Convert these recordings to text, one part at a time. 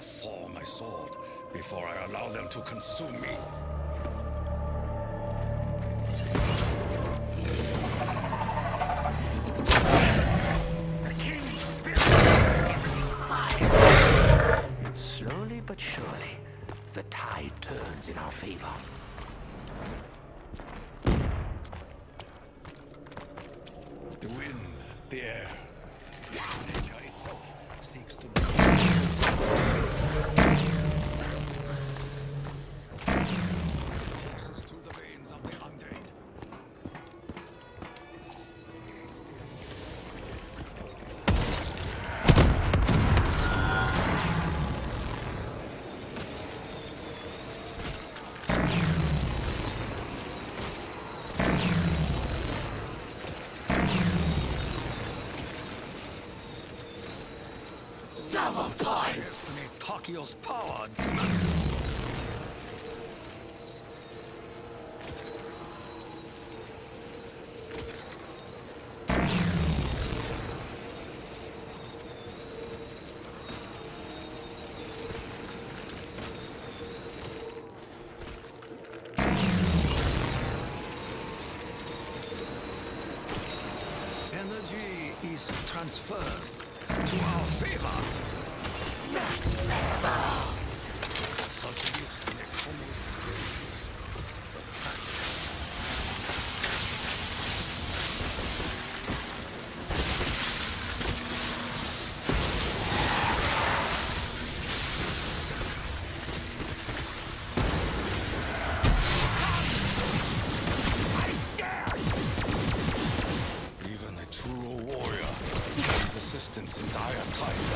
will fall my sword before I allow them to consume me. The king's spirit is fire. Slowly but surely, the tide turns in our favor. The wind, the air, points! Power, demons. Energy is transferred to our favor. resistance in dire time.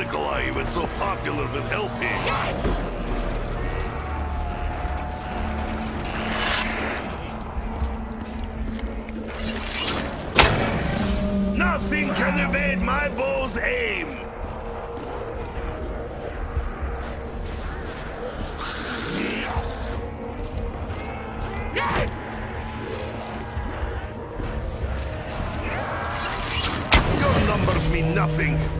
Nikolai even so popular with helping? Nothing can evade my bow's aim! Your numbers mean nothing!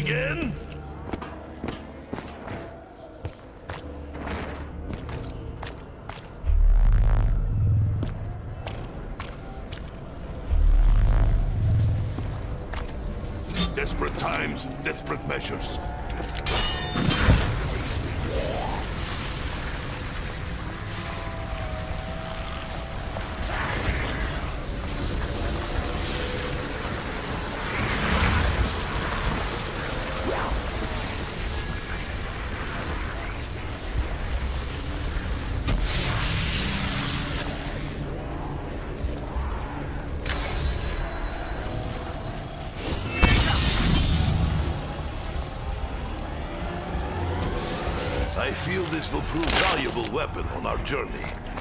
Again? Desperate times, desperate measures. Feel this will prove valuable weapon on our journey.